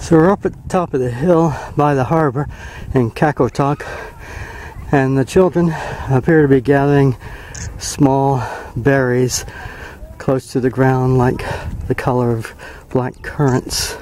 So we're up at the top of the hill by the harbor in Qaqortoq, and the children appear to be gathering small berries close to the ground like the color of black currants.